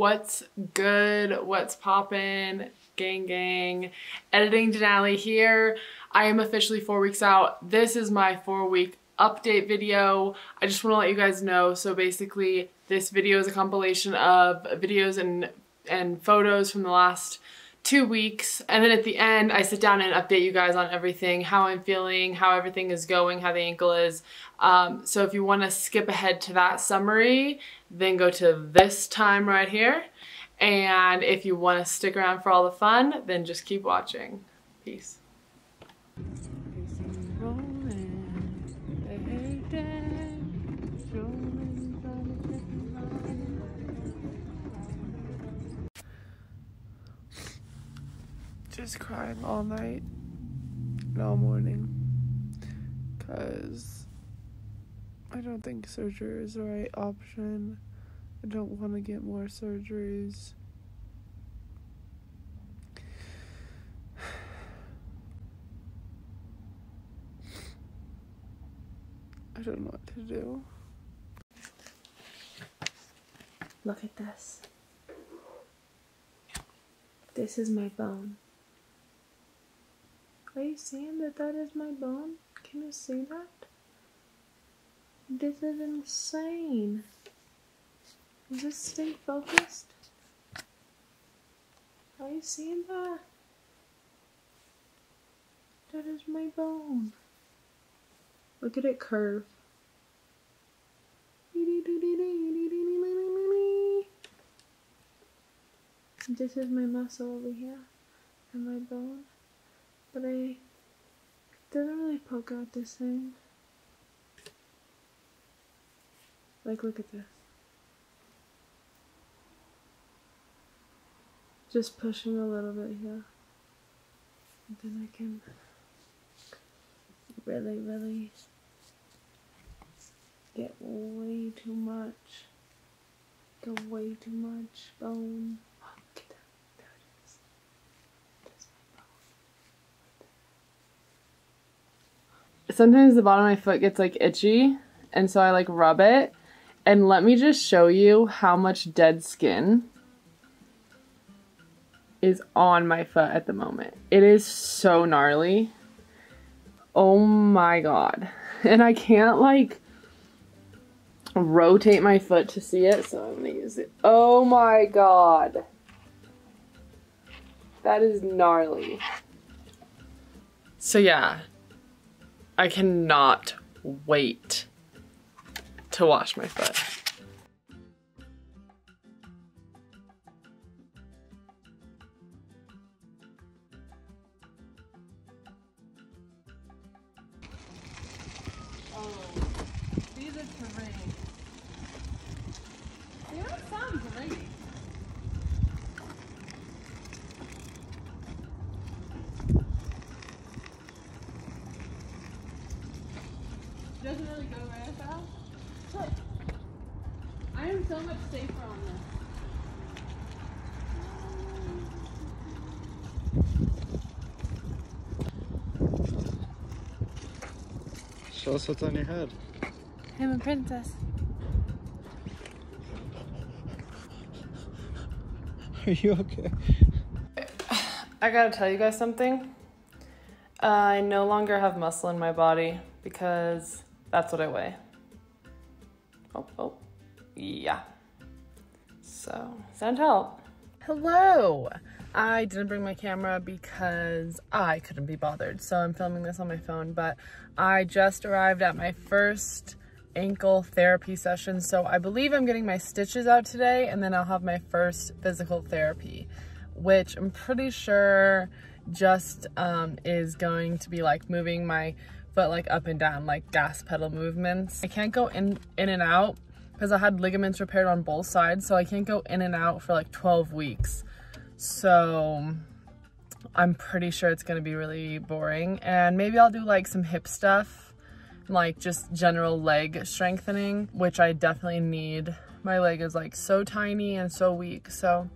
What's good? What's poppin'? Gang gang. Editing Denali here. I am officially four weeks out. This is my four week update video. I just want to let you guys know. So basically this video is a compilation of videos and, and photos from the last two weeks. And then at the end, I sit down and update you guys on everything, how I'm feeling, how everything is going, how the ankle is. Um, so if you want to skip ahead to that summary, then go to this time right here. And if you want to stick around for all the fun, then just keep watching. Peace. Just crying all night and all morning because I don't think surgery is the right option. I don't want to get more surgeries. I don't know what to do. Look at this. This is my bone. Are you seeing that that is my bone? Can you see that? This is insane. Does this stay focused? Are you seeing that? That is my bone. Look at it curve. This is my muscle over here and my bone but I didn't really poke out this thing. Like, look at this. Just pushing a little bit here. And then I can really, really get way too much. Get way too much bone. Sometimes the bottom of my foot gets like itchy and so I like rub it and let me just show you how much dead skin is on my foot at the moment. It is so gnarly. Oh my god. And I can't like rotate my foot to see it, so I'm gonna use it. Oh my god. That is gnarly. So yeah, I cannot wait to wash my foot. So much safer on this. Show us what's on your head. I'm a princess. Are you okay? I gotta tell you guys something. I no longer have muscle in my body because that's what I weigh. Oh, oh, yeah. So, send help. Hello! I didn't bring my camera because I couldn't be bothered, so I'm filming this on my phone, but I just arrived at my first ankle therapy session, so I believe I'm getting my stitches out today, and then I'll have my first physical therapy, which I'm pretty sure just um, is going to be like moving my foot like up and down, like gas pedal movements. I can't go in, in and out because I had ligaments repaired on both sides. So I can't go in and out for like 12 weeks. So I'm pretty sure it's gonna be really boring. And maybe I'll do like some hip stuff, like just general leg strengthening, which I definitely need. My leg is like so tiny and so weak. So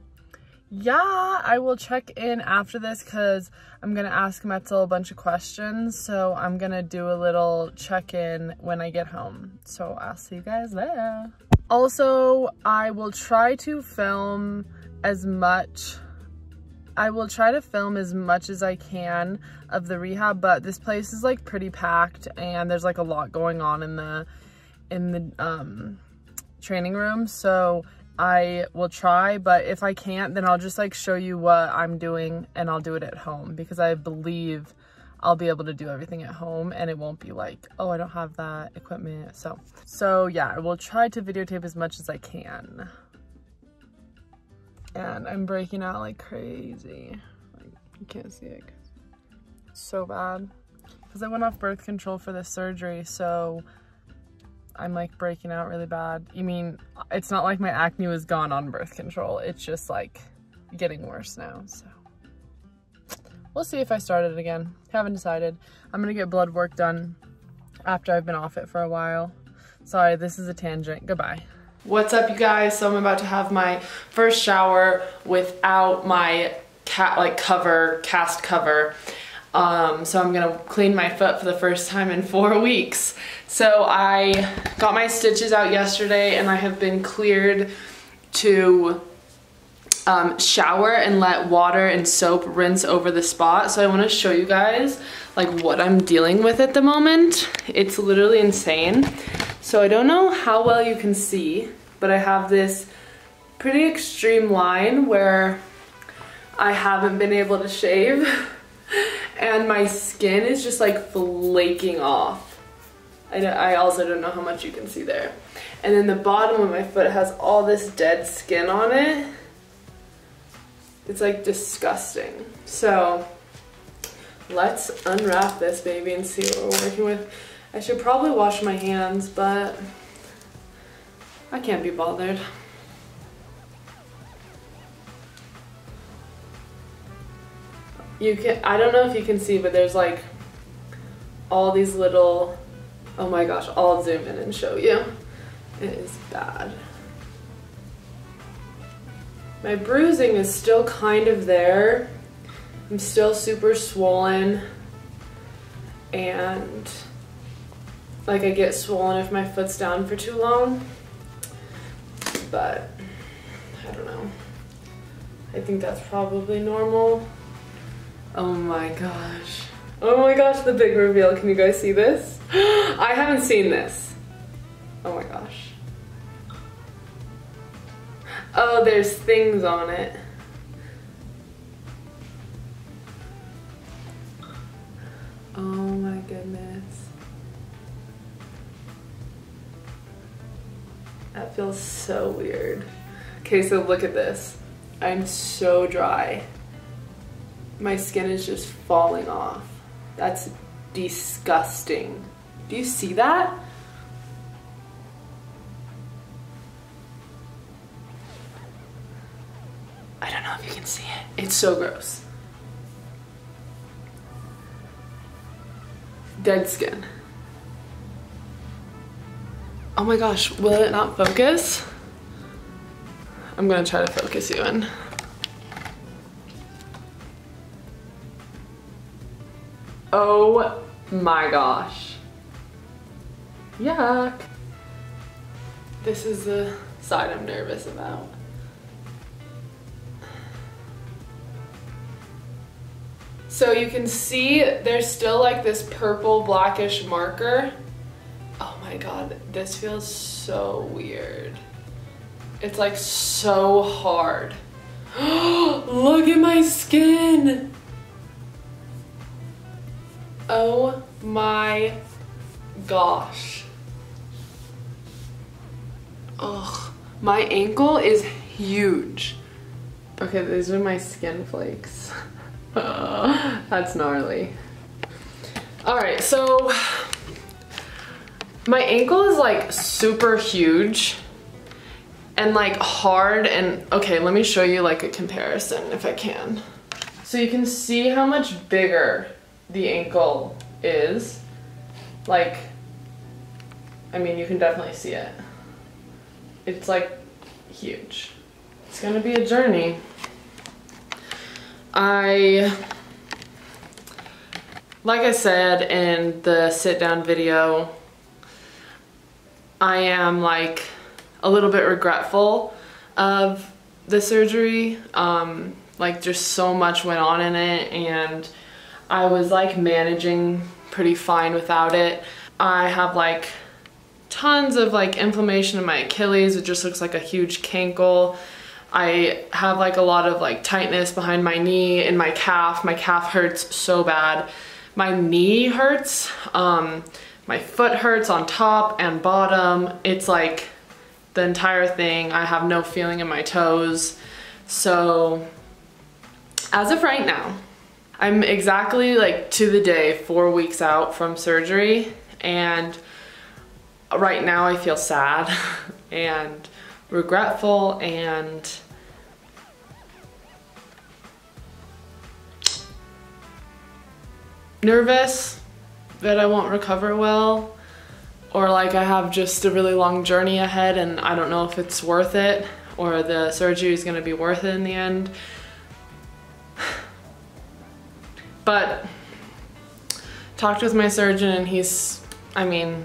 yeah, I will check in after this because I'm going to ask Metzel a bunch of questions. So I'm going to do a little check-in when I get home. So I'll see you guys there. Also, I will try to film as much I will try to film as much as I can of the rehab, but this place is like pretty packed and there's like a lot going on in the in the um training room. So I will try, but if I can't, then I'll just like show you what I'm doing and I'll do it at home because I believe I'll be able to do everything at home and it won't be like, oh, I don't have that equipment. So, so yeah, I will try to videotape as much as I can. And I'm breaking out like crazy. Like, you can't see it. So bad. Because I went off birth control for this surgery, so I'm like breaking out really bad. You mean, it's not like my acne was gone on birth control. It's just like getting worse now, so. We'll see if I start it again. Haven't decided. I'm gonna get blood work done after I've been off it for a while. Sorry, this is a tangent. Goodbye. What's up, you guys? So I'm about to have my first shower without my cat like cover, cast cover. Um, so I'm gonna clean my foot for the first time in four weeks. So I got my stitches out yesterday and I have been cleared to um, shower and let water and soap rinse over the spot. So I wanna show you guys like what I'm dealing with at the moment. It's literally insane. So I don't know how well you can see, but I have this pretty extreme line where I haven't been able to shave and my skin is just like flaking off. I, I also don't know how much you can see there. And then the bottom of my foot has all this dead skin on it. It's like disgusting. So let's unwrap this baby and see what we're working with. I should probably wash my hands, but I can't be bothered. You can, I don't know if you can see, but there's like all these little, oh my gosh, I'll zoom in and show you. It is bad. My bruising is still kind of there. I'm still super swollen and like I get swollen if my foot's down for too long. But I don't know. I think that's probably normal. Oh my gosh. Oh my gosh, the big reveal. Can you guys see this? I haven't seen this. Oh my gosh. Oh, there's things on it. Oh my goodness. That feels so weird. Okay, so look at this. I'm so dry. My skin is just falling off. That's disgusting. Do you see that? I don't know if you can see it. It's so gross. Dead skin. Oh my gosh, will it not focus? I'm gonna try to focus you in. Oh my gosh. Yuck. This is the side I'm nervous about. So you can see there's still like this purple blackish marker. Oh my god, this feels so weird. It's like so hard. Look at my skin. Oh my gosh. Ugh, my ankle is huge. Okay, these are my skin flakes. That's gnarly. All right, so my ankle is like super huge and like hard and okay, let me show you like a comparison if I can. So you can see how much bigger the ankle is. Like, I mean, you can definitely see it. It's like huge. It's gonna be a journey. I, like I said in the sit down video, I am like a little bit regretful of the surgery. Um, like just so much went on in it and I was like managing pretty fine without it. I have like tons of like inflammation in my Achilles. It just looks like a huge cankle. I have like a lot of like tightness behind my knee and my calf. My calf hurts so bad. My knee hurts. Um, my foot hurts on top and bottom. It's like the entire thing. I have no feeling in my toes. So as of right now, I'm exactly like to the day four weeks out from surgery and right now I feel sad and regretful and nervous that I won't recover well or like I have just a really long journey ahead and I don't know if it's worth it or the surgery is going to be worth it in the end. But talked with my surgeon and he's, I mean,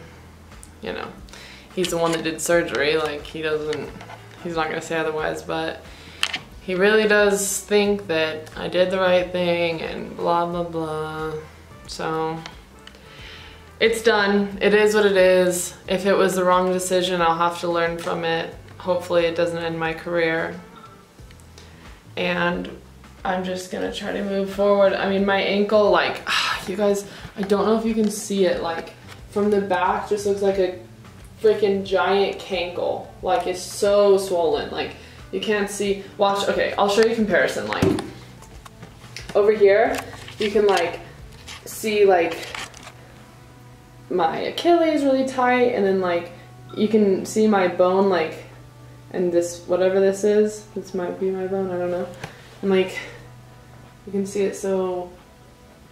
you know, he's the one that did surgery. Like he doesn't, he's not gonna say otherwise, but he really does think that I did the right thing and blah, blah, blah. So it's done. It is what it is. If it was the wrong decision, I'll have to learn from it. Hopefully it doesn't end my career. And I'm just gonna try to move forward. I mean, my ankle, like, you guys, I don't know if you can see it, like, from the back just looks like a freaking giant cankle. Like, it's so swollen. Like, you can't see, watch, okay, I'll show you comparison. Like, over here, you can, like, see, like, my Achilles really tight, and then, like, you can see my bone, like, and this, whatever this is, this might be my bone, I don't know and like you can see it so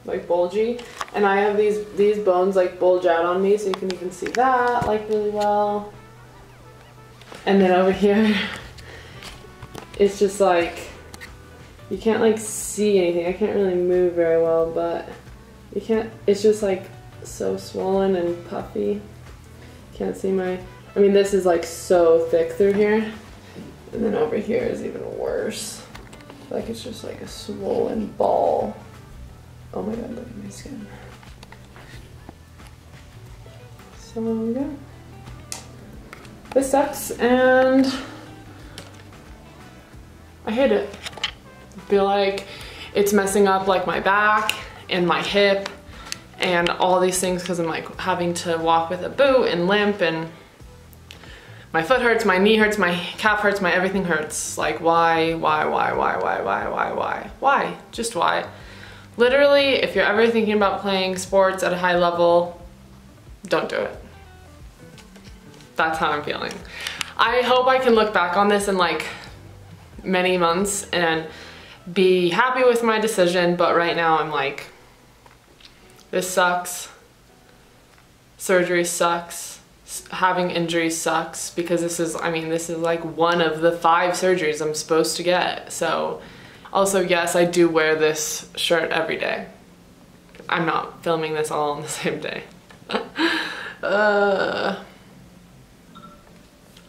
like bulgy. And I have these these bones like bulge out on me so you can even see that like really well. And then over here it's just like you can't like see anything. I can't really move very well but you can't it's just like so swollen and puffy. Can't see my I mean this is like so thick through here. And then over here is even worse like it's just like a swollen ball. Oh my god, look at my skin. So yeah. This sucks and I hate it. I feel like it's messing up like my back and my hip and all these things because I'm like having to walk with a boot and limp and my foot hurts, my knee hurts, my calf hurts, my everything hurts. Like why, why, why, why, why, why, why, why? Why? Just why? Literally, if you're ever thinking about playing sports at a high level, don't do it. That's how I'm feeling. I hope I can look back on this in like many months and be happy with my decision, but right now I'm like, this sucks. Surgery sucks having injuries sucks because this is, I mean, this is like one of the five surgeries I'm supposed to get. So also, yes, I do wear this shirt every day. I'm not filming this all on the same day. uh,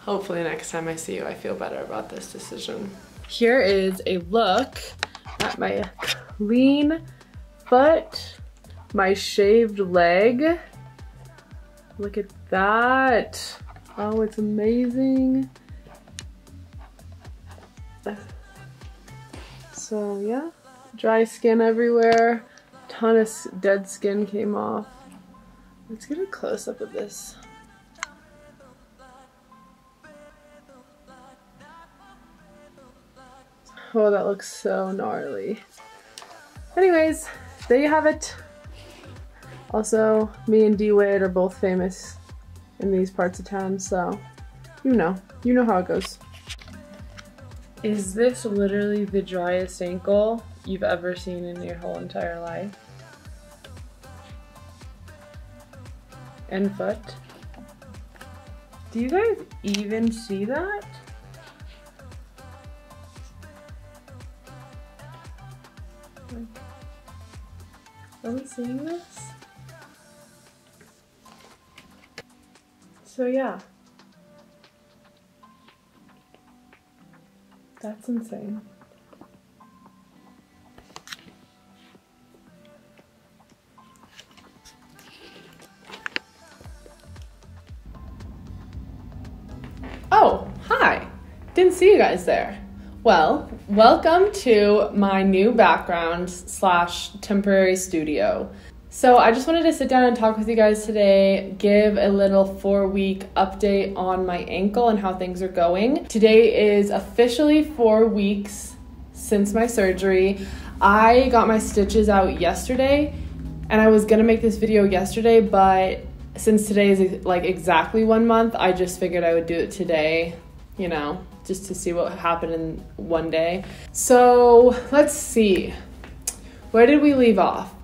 hopefully next time I see you, I feel better about this decision. Here is a look at my clean foot, my shaved leg. Look at that. Oh, it's amazing. So yeah, dry skin everywhere. Ton of dead skin came off. Let's get a close up of this. Oh, that looks so gnarly. Anyways, there you have it. Also, me and D-Wade are both famous in these parts of town, so you know. You know how it goes. Is this literally the driest ankle you've ever seen in your whole entire life? And foot? Do you guys even see that? are we seeing this? So yeah. That's insane. Oh, hi. Didn't see you guys there. Well, welcome to my new background slash temporary studio. So, I just wanted to sit down and talk with you guys today, give a little four week update on my ankle and how things are going. Today is officially four weeks since my surgery. I got my stitches out yesterday, and I was gonna make this video yesterday, but since today is like exactly one month, I just figured I would do it today, you know, just to see what happened in one day. So, let's see. Where did we leave off?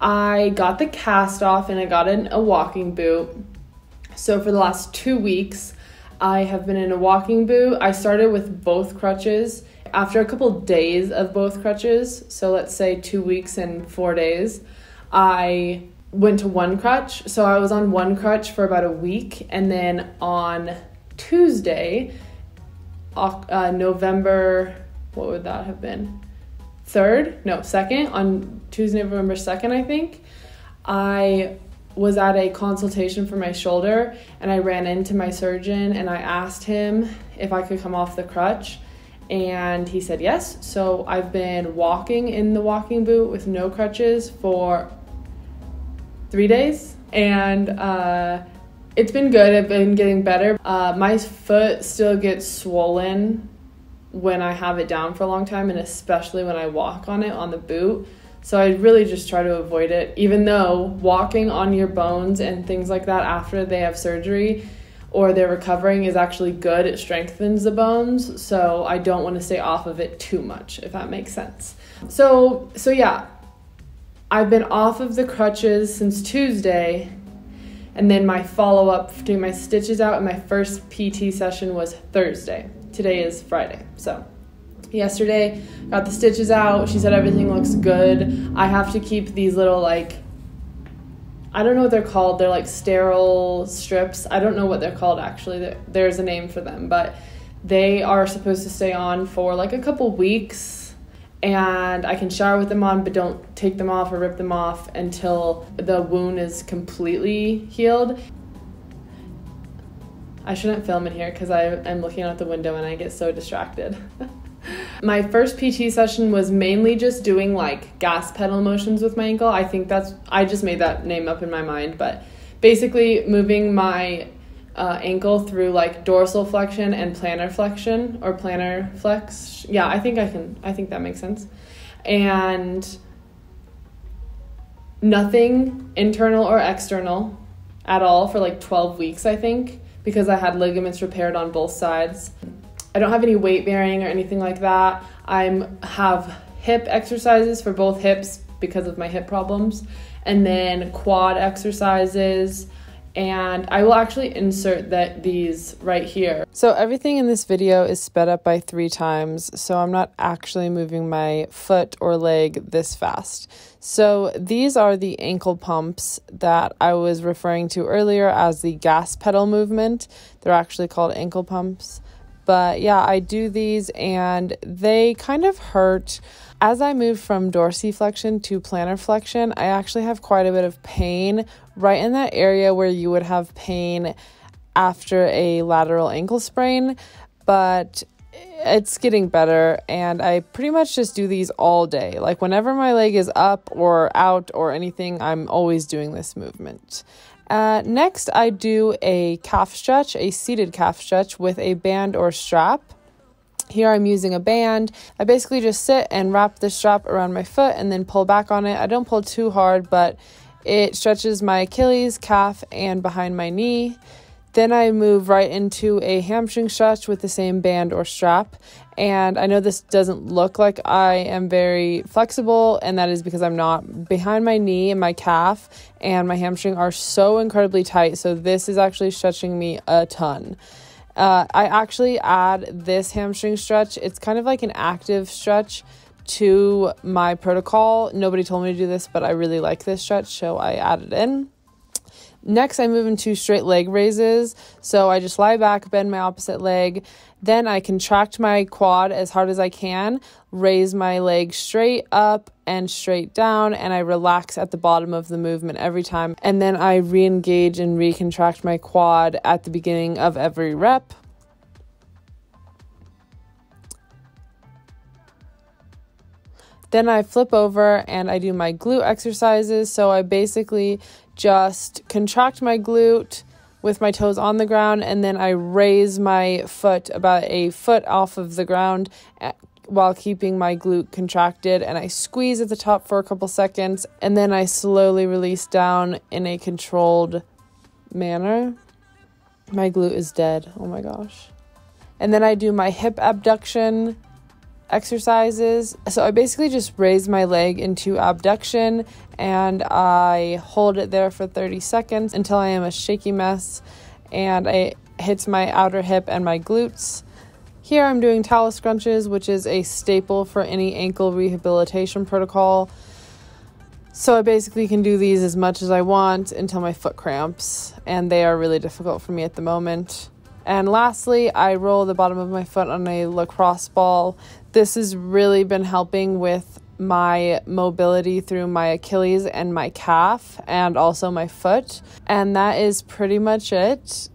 I got the cast off and I got in a walking boot. So for the last two weeks, I have been in a walking boot. I started with both crutches. After a couple days of both crutches, so let's say two weeks and four days, I went to one crutch. So I was on one crutch for about a week. And then on Tuesday, uh, November, what would that have been? Third, no, second, on Tuesday, November 2nd, I think, I was at a consultation for my shoulder and I ran into my surgeon and I asked him if I could come off the crutch. And he said yes. So I've been walking in the walking boot with no crutches for three days. And uh, it's been good. I've been getting better. Uh, my foot still gets swollen when I have it down for a long time and especially when I walk on it on the boot. So I really just try to avoid it, even though walking on your bones and things like that after they have surgery or they're recovering is actually good. It strengthens the bones. So I don't want to stay off of it too much, if that makes sense. So, so yeah, I've been off of the crutches since Tuesday. And then my follow up, doing my stitches out, and my first PT session was Thursday today is Friday. So, yesterday got the stitches out. She said everything looks good. I have to keep these little like I don't know what they're called. They're like sterile strips. I don't know what they're called actually. There's a name for them, but they are supposed to stay on for like a couple weeks and I can shower with them on, but don't take them off or rip them off until the wound is completely healed. I shouldn't film in here because I am looking out the window and I get so distracted. my first PT session was mainly just doing like gas pedal motions with my ankle. I think that's, I just made that name up in my mind, but basically moving my uh, ankle through like dorsal flexion and plantar flexion or plantar flex. Yeah, I think I can, I think that makes sense. And nothing internal or external at all for like 12 weeks, I think because I had ligaments repaired on both sides. I don't have any weight bearing or anything like that. I have hip exercises for both hips because of my hip problems, and then quad exercises and I will actually insert that these right here. So everything in this video is sped up by three times, so I'm not actually moving my foot or leg this fast. So these are the ankle pumps that I was referring to earlier as the gas pedal movement. They're actually called ankle pumps. But yeah, I do these and they kind of hurt. As I move from dorsiflexion to plantar flexion, I actually have quite a bit of pain right in that area where you would have pain after a lateral ankle sprain. But it's getting better and I pretty much just do these all day. Like whenever my leg is up or out or anything, I'm always doing this movement. Uh, next, I do a calf stretch, a seated calf stretch with a band or strap. Here I'm using a band. I basically just sit and wrap the strap around my foot and then pull back on it. I don't pull too hard, but it stretches my Achilles, calf, and behind my knee. Then I move right into a hamstring stretch with the same band or strap. And I know this doesn't look like I am very flexible, and that is because I'm not. Behind my knee and my calf and my hamstring are so incredibly tight. So this is actually stretching me a ton. Uh, I actually add this hamstring stretch. It's kind of like an active stretch to my protocol. Nobody told me to do this, but I really like this stretch, so I added it in. Next, I move into straight leg raises. So I just lie back, bend my opposite leg. Then I contract my quad as hard as I can, raise my leg straight up and straight down, and I relax at the bottom of the movement every time. And then I re engage and recontract my quad at the beginning of every rep. Then I flip over and I do my glute exercises. So I basically just contract my glute with my toes on the ground and then I raise my foot about a foot off of the ground while keeping my glute contracted and I squeeze at the top for a couple seconds and then I slowly release down in a controlled manner. My glute is dead. Oh my gosh. And then I do my hip abduction exercises. So I basically just raise my leg into abduction and I hold it there for 30 seconds until I am a shaky mess and it hits my outer hip and my glutes. Here I'm doing towel scrunches, which is a staple for any ankle rehabilitation protocol. So I basically can do these as much as I want until my foot cramps, and they are really difficult for me at the moment. And lastly, I roll the bottom of my foot on a lacrosse ball. This has really been helping with my mobility through my Achilles and my calf and also my foot. And that is pretty much it.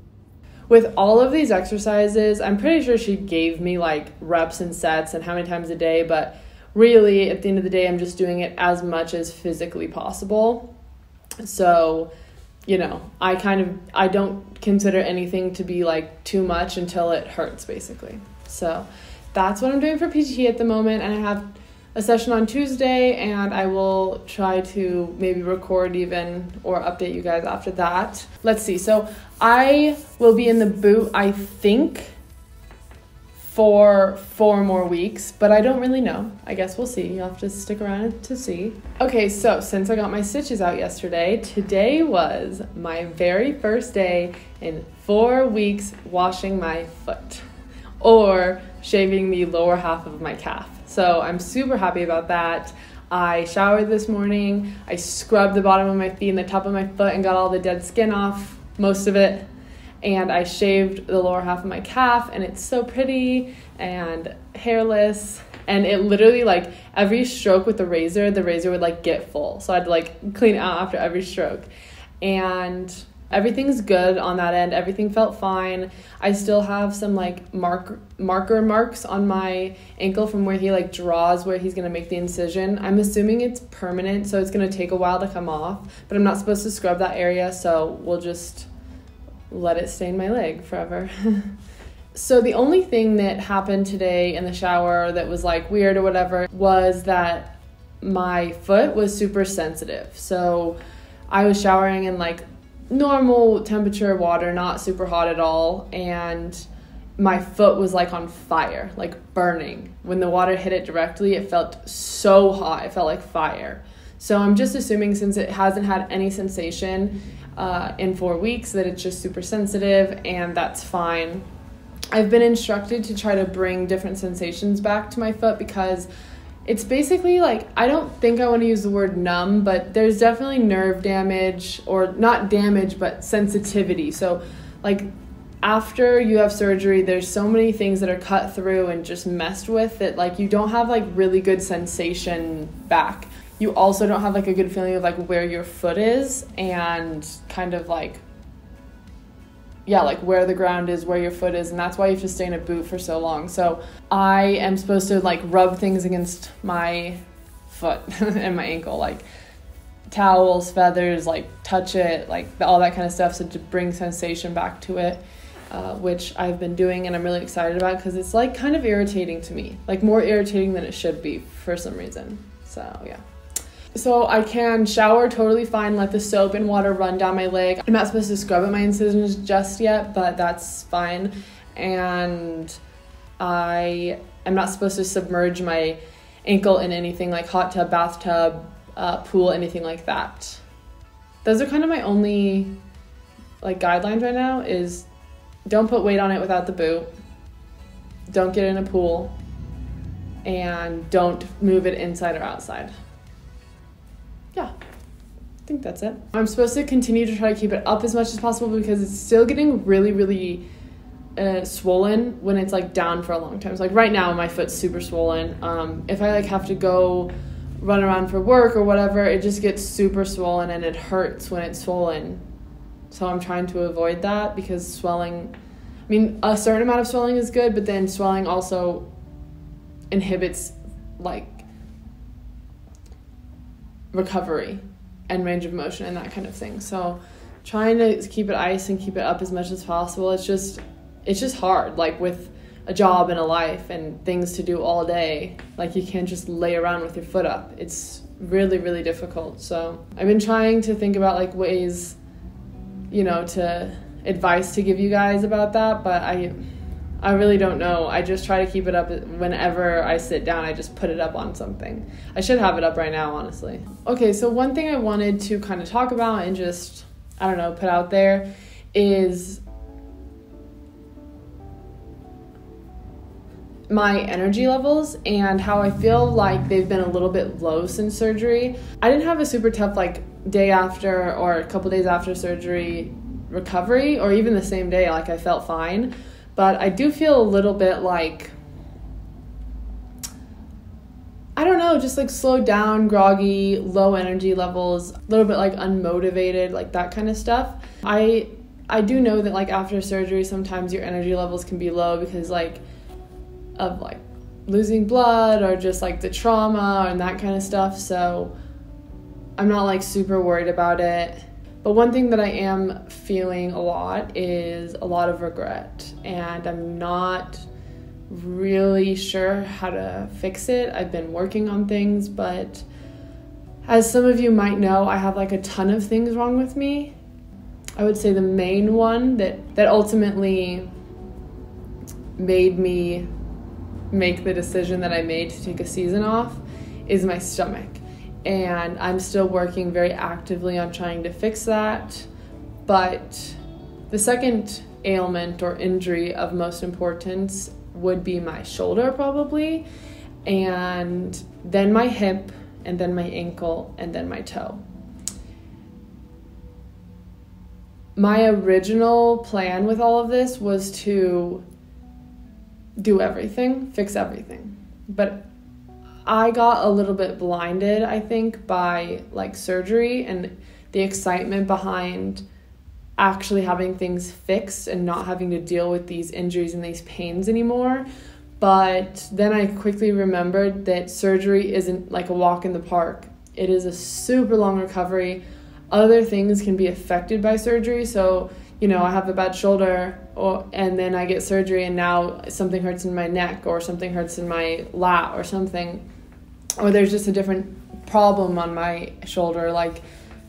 With all of these exercises, I'm pretty sure she gave me like reps and sets and how many times a day, but really at the end of the day, I'm just doing it as much as physically possible. So, you know, I kind of I don't consider anything to be like too much until it hurts basically. So, that's what I'm doing for PT at the moment and I have a session on Tuesday, and I will try to maybe record even or update you guys after that. Let's see. So I will be in the boot, I think, for four more weeks, but I don't really know. I guess we'll see. You'll have to stick around to see. Okay, so since I got my stitches out yesterday, today was my very first day in four weeks washing my foot or shaving the lower half of my calf. So I'm super happy about that. I showered this morning. I scrubbed the bottom of my feet and the top of my foot and got all the dead skin off, most of it. And I shaved the lower half of my calf, and it's so pretty and hairless. And it literally, like, every stroke with the razor, the razor would, like, get full. So I'd, like, clean it out after every stroke. And everything's good on that end. Everything felt fine. I still have some like mark marker marks on my ankle from where he like draws where he's gonna make the incision. I'm assuming it's permanent, so it's gonna take a while to come off. But I'm not supposed to scrub that area, so we'll just let it stain my leg forever. so the only thing that happened today in the shower that was like weird or whatever was that my foot was super sensitive. So I was showering and like normal temperature water, not super hot at all, and my foot was like on fire, like burning. When the water hit it directly, it felt so hot. It felt like fire. So I'm just assuming since it hasn't had any sensation uh, in four weeks that it's just super sensitive, and that's fine. I've been instructed to try to bring different sensations back to my foot because it's basically like I don't think I want to use the word numb, but there's definitely nerve damage or not damage but sensitivity. So like after you have surgery, there's so many things that are cut through and just messed with that like you don't have like really good sensation back. You also don't have like a good feeling of like where your foot is and kind of like yeah, like where the ground is, where your foot is, and that's why you have to stay in a boot for so long. So I am supposed to like rub things against my foot and my ankle, like towels, feathers, like touch it, like all that kind of stuff, so to bring sensation back to it. Uh, which I've been doing and I'm really excited about because it's like kind of irritating to me, like more irritating than it should be for some reason. So, yeah. So I can shower totally fine, let the soap and water run down my leg. I'm not supposed to scrub at my incisions just yet, but that's fine. And I am not supposed to submerge my ankle in anything like hot tub, bathtub, uh, pool, anything like that. Those are kind of my only like guidelines right now is don't put weight on it without the boot. Don't get in a pool and don't move it inside or outside yeah, I think that's it. I'm supposed to continue to try to keep it up as much as possible because it's still getting really, really uh, swollen when it's like down for a long time. So like right now, my foot's super swollen. Um, if I like have to go run around for work or whatever, it just gets super swollen and it hurts when it's swollen. So I'm trying to avoid that because swelling. I mean, a certain amount of swelling is good, but then swelling also inhibits like recovery and range of motion and that kind of thing. So trying to keep it ice and keep it up as much as possible. It's just it's just hard like with a job and a life and things to do all day. Like you can't just lay around with your foot up. It's really really difficult. So I've been trying to think about like ways you know to advice to give you guys about that, but I I really don't know. I just try to keep it up whenever I sit down. I just put it up on something. I should have it up right now, honestly. Okay, so one thing I wanted to kind of talk about and just, I don't know, put out there is my energy levels and how I feel like they've been a little bit low since surgery. I didn't have a super tough, like, day after or a couple days after surgery recovery, or even the same day. Like, I felt fine but I do feel a little bit like I don't know, just like slowed down, groggy, low energy levels, a little bit like unmotivated, like that kind of stuff. I I do know that like after surgery sometimes your energy levels can be low because like of like losing blood or just like the trauma and that kind of stuff. So I'm not like super worried about it. But one thing that I am feeling a lot is a lot of regret, and I'm not really sure how to fix it. I've been working on things, but as some of you might know, I have like a ton of things wrong with me. I would say the main one that that ultimately made me make the decision that I made to take a season off is my stomach and I'm still working very actively on trying to fix that. But the second ailment or injury of most importance would be my shoulder, probably, and then my hip, and then my ankle, and then my toe. My original plan with all of this was to do everything, fix everything. But I got a little bit blinded, I think, by like surgery and the excitement behind actually having things fixed and not having to deal with these injuries and these pains anymore. But then I quickly remembered that surgery isn't like a walk in the park. It is a super long recovery. Other things can be affected by surgery. So, you know, I have a bad shoulder or and then I get surgery and now something hurts in my neck or something hurts in my lat or something or there's just a different problem on my shoulder. Like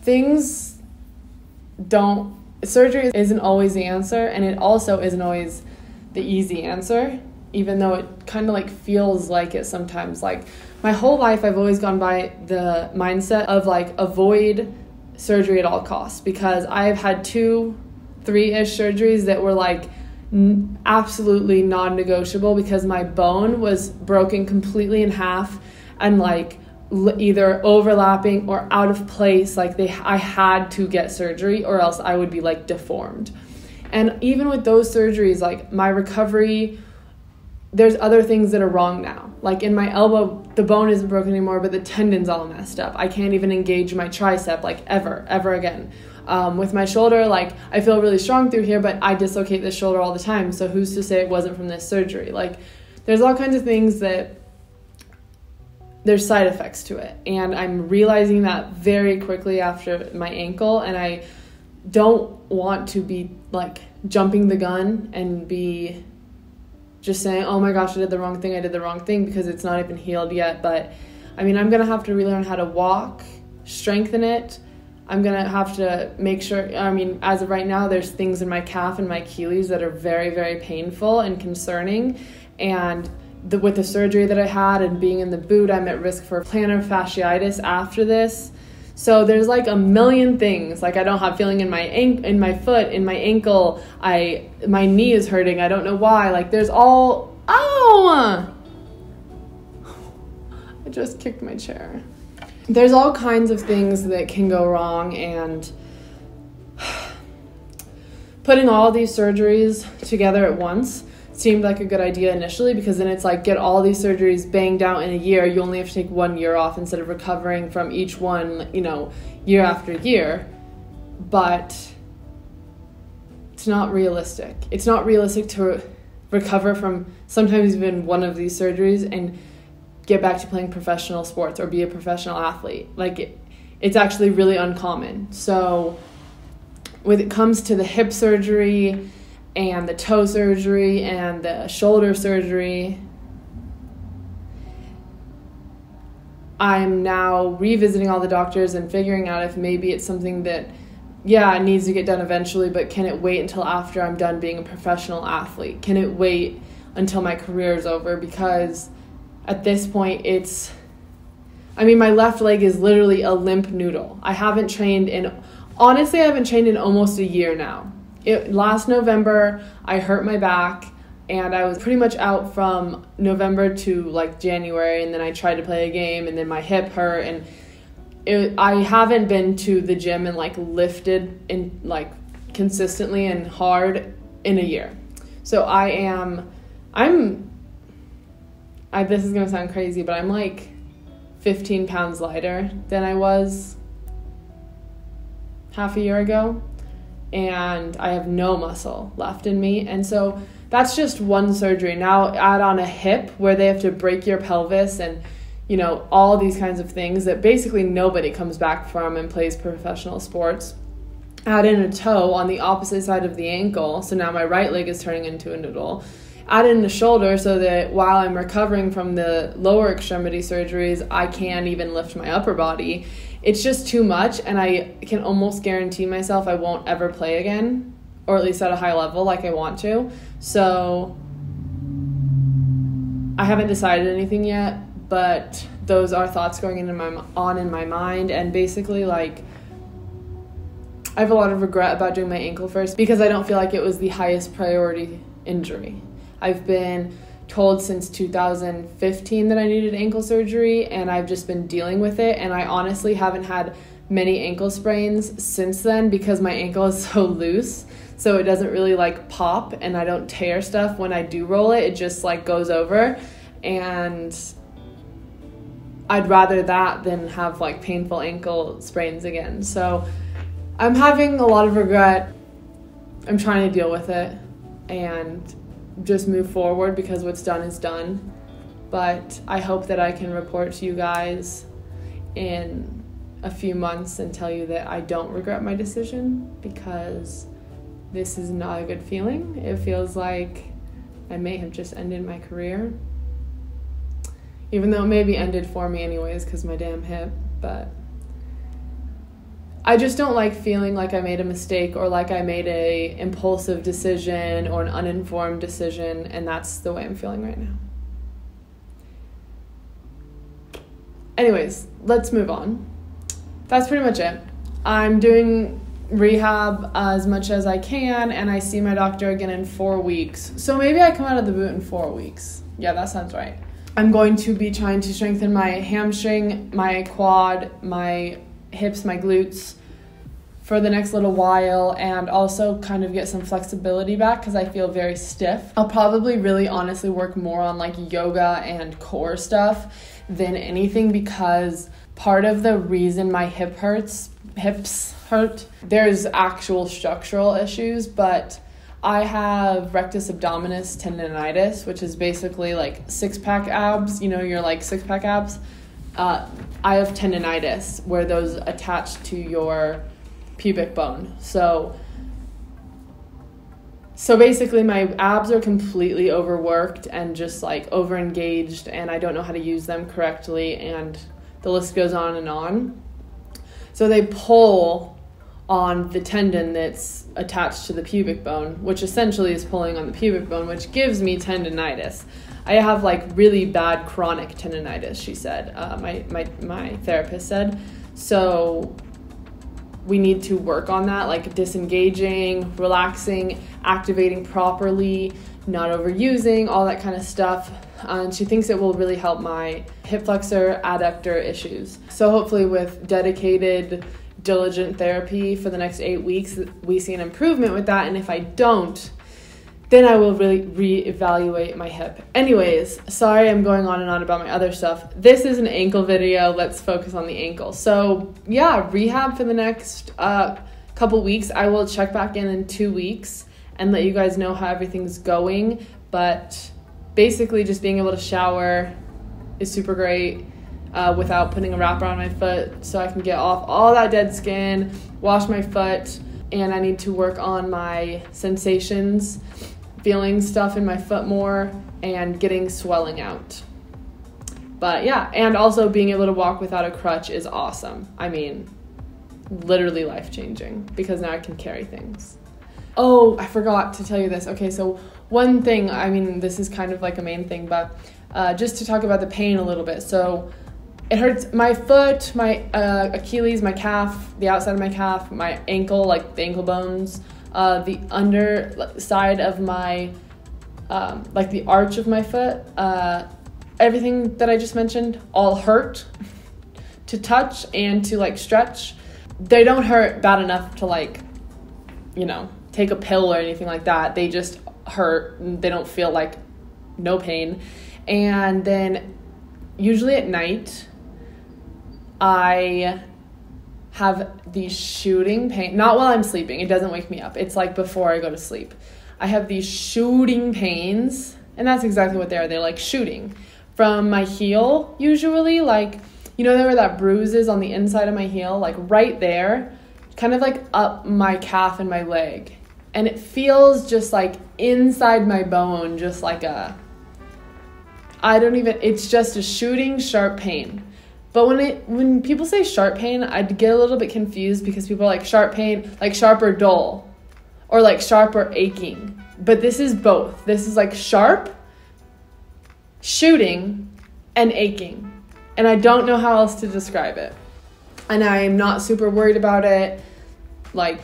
things don't, surgery isn't always the answer, and it also isn't always the easy answer, even though it kind of like feels like it sometimes. Like my whole life, I've always gone by the mindset of like avoid surgery at all costs because I've had two, three ish surgeries that were like, absolutely non-negotiable because my bone was broken completely in half and like either overlapping or out of place like they I had to get surgery or else I would be like deformed. And even with those surgeries like my recovery there's other things that are wrong now. Like in my elbow, the bone isn't broken anymore, but the tendon's all messed up. I can't even engage my tricep like ever, ever again. Um, with my shoulder, like I feel really strong through here, but I dislocate this shoulder all the time. So who's to say it wasn't from this surgery? Like there's all kinds of things that there's side effects to it. And I'm realizing that very quickly after my ankle. And I don't want to be like jumping the gun and be just saying, oh my gosh, I did the wrong thing, I did the wrong thing because it's not even healed yet. But I mean, I'm gonna have to relearn how to walk, strengthen it. I'm gonna have to make sure. I mean, as of right now, there's things in my calf and my Achilles that are very, very painful and concerning. And the, with the surgery that I had and being in the boot, I'm at risk for plantar fasciitis after this. So there's like a million things. Like I don't have feeling in my an- in my foot, in my ankle. I my knee is hurting. I don't know why. Like there's all oh. I just kicked my chair. there's all kinds of things that can go wrong and putting all these surgeries together at once seemed like a good idea initially because then it's like get all these surgeries banged out in a year. You only have to take one year off instead of recovering from each one you know year after year. But it's not realistic. It's not realistic to recover from sometimes even one of these surgeries and get back to playing professional sports or be a professional athlete. Like it, it's actually really uncommon. So when it comes to the hip surgery and the toe surgery and the shoulder surgery. I'm now revisiting all the doctors and figuring out if maybe it's something that, yeah, it needs to get done eventually, but can it wait until after I'm done being a professional athlete? Can it wait until my career is over? Because at this point, it's, I mean, my left leg is literally a limp noodle. I haven't trained in, honestly, I haven't trained in almost a year now it, last November, I hurt my back and I was pretty much out from November to like January, and then I tried to play a game, and then my hip hurt, and it, I haven't been to the gym and like lifted in like consistently and hard in a year. So I am, I'm, I, this is gonna sound crazy, but I'm like 15 pounds lighter than I was half a year ago and I have no muscle left in me. And so that's just one surgery. Now add on a hip where they have to break your pelvis and you know all these kinds of things that basically nobody comes back from and plays professional sports. Add in a toe on the opposite side of the ankle, so now my right leg is turning into a noodle. Add in the shoulder so that while I'm recovering from the lower extremity surgeries, I can't even lift my upper body it's just too much and I can almost guarantee myself I won't ever play again or at least at a high level like I want to. So I haven't decided anything yet, but those are thoughts going into my on in my mind and basically like I have a lot of regret about doing my ankle first because I don't feel like it was the highest priority injury. I've been told since 2015 that I needed ankle surgery, and I've just been dealing with it. And I honestly haven't had many ankle sprains since then because my ankle is so loose. So it doesn't really like pop, and I don't tear stuff when I do roll it. It just like goes over. And I'd rather that than have like painful ankle sprains again. So I'm having a lot of regret. I'm trying to deal with it. And just move forward because what's done is done. But I hope that I can report to you guys in a few months and tell you that I don't regret my decision because this is not a good feeling. It feels like I may have just ended my career. Even though it maybe ended for me anyways because my damn hip, but I just don't like feeling like I made a mistake or like I made a impulsive decision or an uninformed decision and that's the way I'm feeling right now. Anyways, let's move on. That's pretty much it. I'm doing rehab as much as I can and I see my doctor again in 4 weeks. So maybe I come out of the boot in 4 weeks. Yeah, that sounds right. I'm going to be trying to strengthen my hamstring, my quad, my hips, my glutes for the next little while and also kind of get some flexibility back because I feel very stiff. I'll probably really honestly work more on like yoga and core stuff than anything because part of the reason my hip hurts, hips hurt, there's actual structural issues, but I have rectus abdominis tendonitis, which is basically like six pack abs, you know, your like six pack abs uh, I have tendonitis where those attach to your pubic bone. So so basically my abs are completely overworked and just like overengaged and I don't know how to use them correctly and the list goes on and on. So they pull on the tendon that's attached to the pubic bone, which essentially is pulling on the pubic bone, which gives me tendonitis. I have like really bad chronic tendonitis, she said. Uh, my, my, my therapist said. So we need to work on that, like disengaging, relaxing, activating properly, not overusing, all that kind of stuff. And she thinks it will really help my hip flexor adductor issues. So, hopefully, with dedicated, diligent therapy for the next eight weeks, we see an improvement with that. And if I don't, then I will really reevaluate my hip. Anyways, sorry I'm going on and on about my other stuff. This is an ankle video. Let's focus on the ankle. So, yeah, rehab for the next uh, couple weeks. I will check back in in two weeks and let you guys know how everything's going. But basically, just being able to shower is super great. Uh, without putting a wrapper on my foot so I can get off all that dead skin, wash my foot, and I need to work on my sensations feeling stuff in my foot more and getting swelling out. But yeah, and also being able to walk without a crutch is awesome. I mean, literally life changing because now I can carry things. Oh, I forgot to tell you this. Okay, so one thing, I mean, this is kind of like a main thing, but uh, just to talk about the pain a little bit. So it hurts my foot, my uh, Achilles, my calf, the outside of my calf, my ankle, like the ankle bones uh, the underside of my, um, like the arch of my foot, uh, everything that I just mentioned all hurt to touch and to like stretch. They don't hurt bad enough to like, you know, take a pill or anything like that. They just hurt. They don't feel like no pain. And then usually at night, I have these shooting pain not while I'm sleeping. It doesn't wake me up. It's like before I go to sleep. I have these shooting pains, and that's exactly what they are. They're like shooting from my heel, usually. Like, you know, there were that bruises on the inside of my heel, like right there, kind of like up my calf and my leg. And it feels just like inside my bone, just like a. I don't even, it's just a shooting sharp pain. But when it when people say sharp pain, I'd get a little bit confused because people are like sharp pain, like sharp or dull, or like sharp or aching. But this is both. This is like sharp, shooting, and aching. And I don't know how else to describe it. And I'm not super worried about it. Like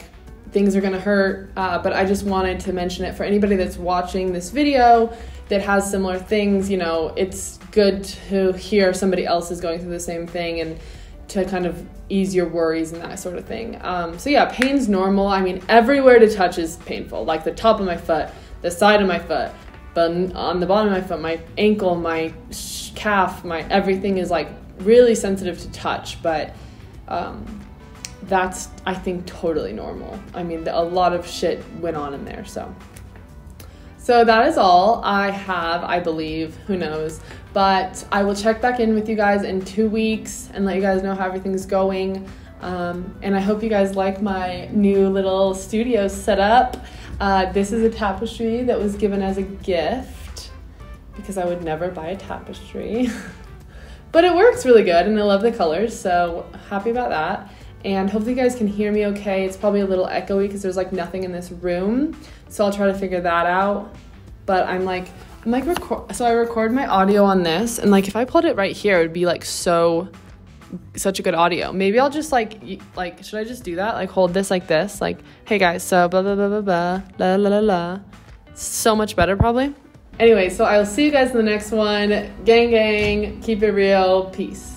things are gonna hurt, uh, but I just wanted to mention it for anybody that's watching this video that has similar things. You know, it's good to hear somebody else is going through the same thing and to kind of ease your worries and that sort of thing. Um, so yeah, pain's normal. I mean, everywhere to touch is painful. Like the top of my foot, the side of my foot, but on the bottom of my foot, my ankle, my calf, my everything is like really sensitive to touch. But um, that's I think totally normal. I mean, a lot of shit went on in there, so. So that is all I have, I believe. Who knows? But I will check back in with you guys in two weeks and let you guys know how everything's going. Um, and I hope you guys like my new little studio setup. Uh, this is a tapestry that was given as a gift because I would never buy a tapestry. but it works really good and I love the colors, so happy about that. And hopefully, you guys can hear me okay. It's probably a little echoey because there's like nothing in this room, so I'll try to figure that out. But I'm like, I'm like record so I record my audio on this and like if I put it right here it would be like so such a good audio. Maybe I'll just like like should I just do that? Like hold this like this like hey guys so blah blah blah blah blah la la la la. So much better probably. Anyway, so I will see you guys in the next one. Gang gang, keep it real. Peace.